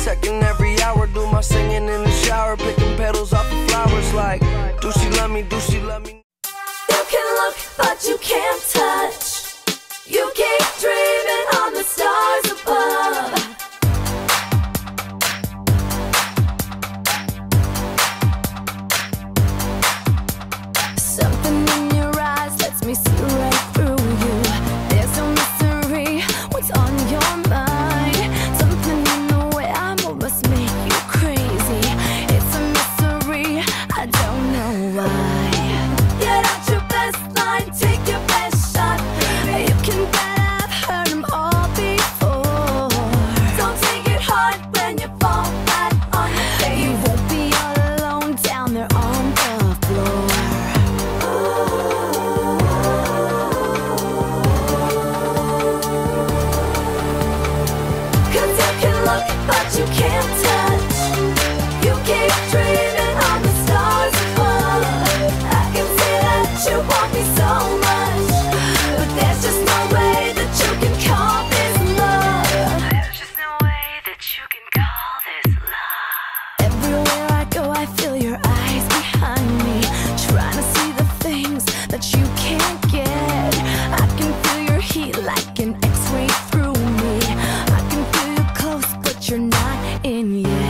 second, every hour. Do my singing in the shower, picking petals off the flowers. Like, do she love me? Do she love me? You can look, but you. that you can't get. I can feel your heat like an x-ray through me. I can feel you close, but you're not in yet.